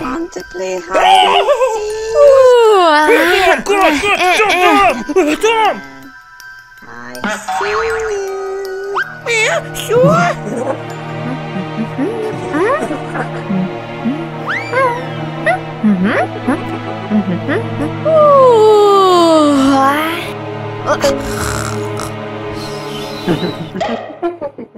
Want to play hide and seek? Good, good, jump, jump, jump. I see you. Yeah, sure.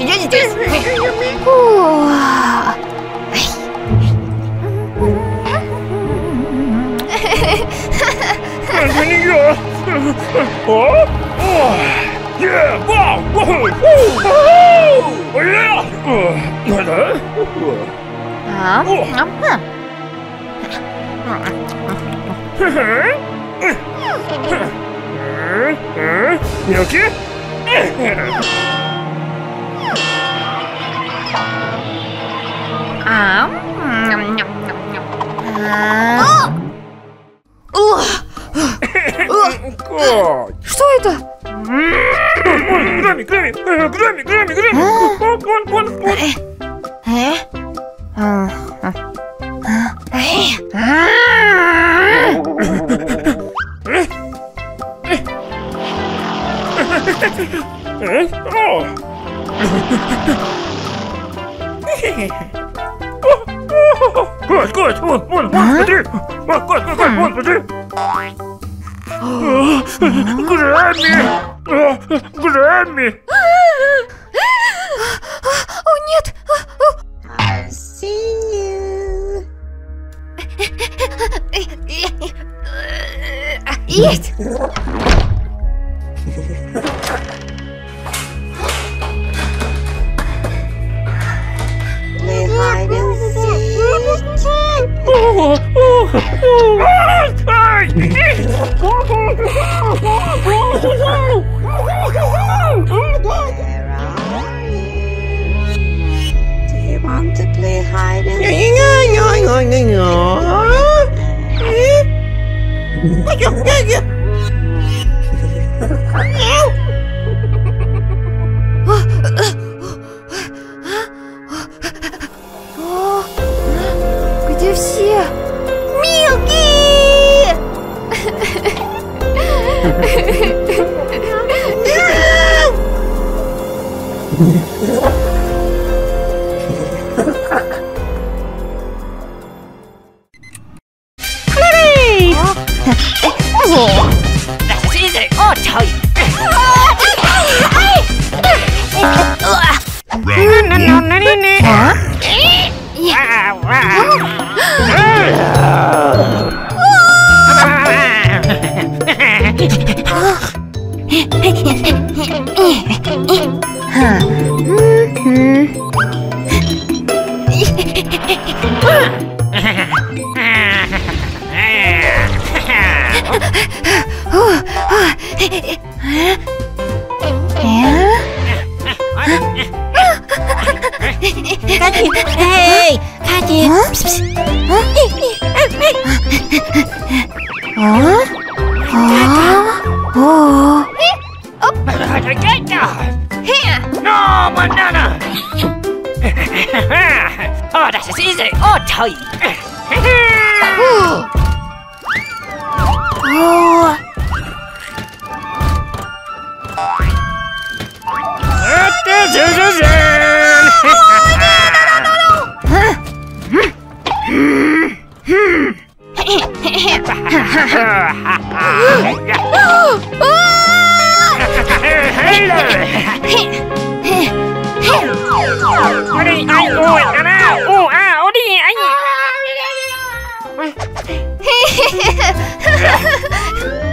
찢어지듯 우와 선생님이야 어? 예! 와, 와우! 오! 예! 어, 아, 아, 여기? Кать, Кать, вон, вон, вон, смотри! Кать, Кать, Кать, вон, смотри! Грэмми! Грэмми! О, нет! Есть! Want to play hide and seek? Huh? Kaci, hej, Kaci. No, banana. oh, das easy. Oh, toll. oh.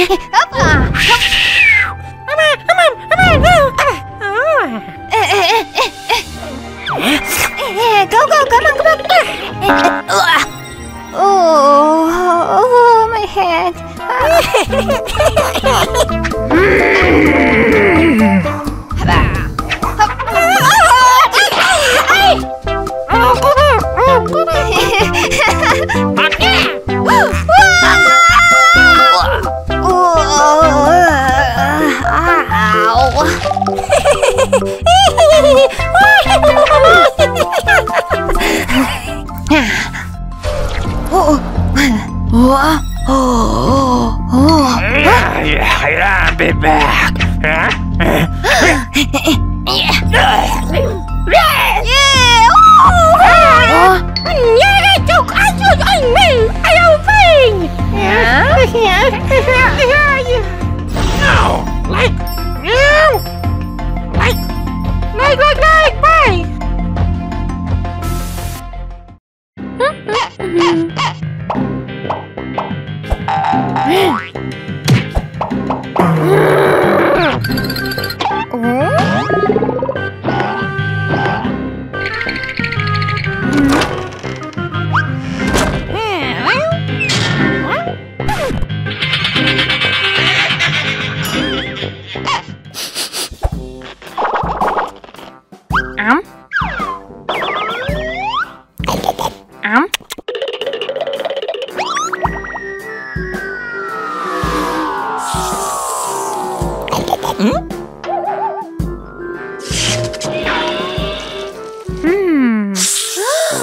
嘿嘿啊 ủa, Oh, oh, oh. Yeah, yeah, yeah, I'll be back. Huh? yeah. Yeah. Oh. Huh? Yeah, took I took I mean I am fine. Yeah. yeah. No, like you. Like like like like bye.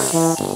Uh-oh.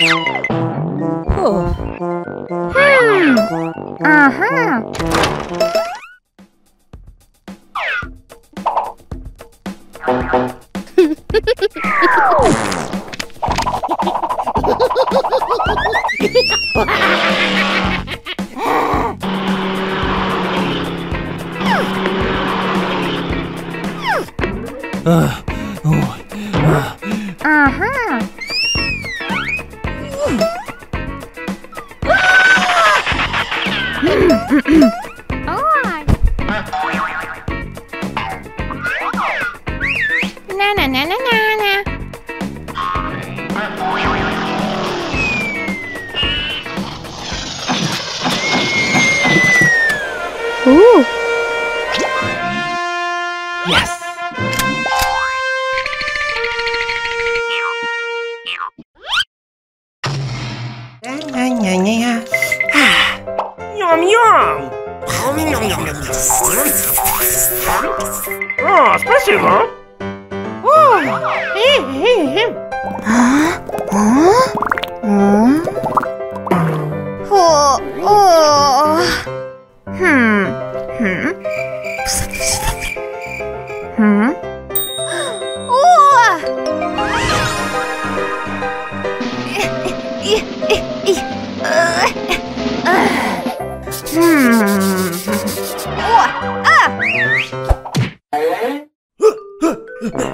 О. Хм. Ага. Ага. А, о, спасибо. О!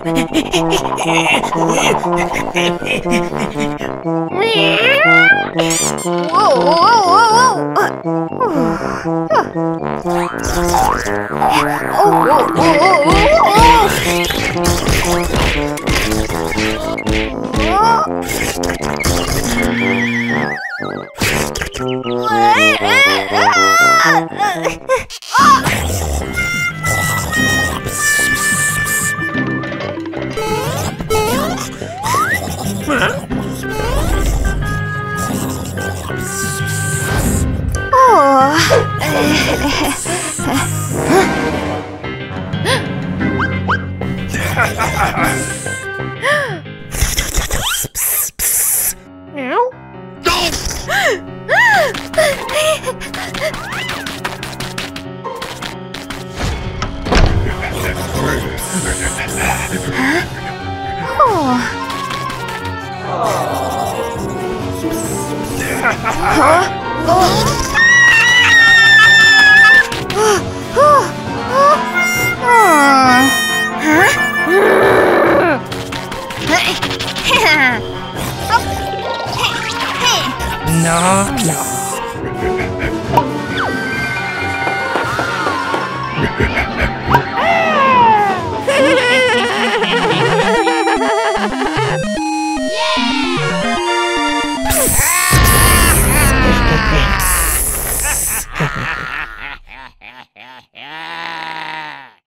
Oh. Hmm. Hmm. Hmm. Oh. No, no.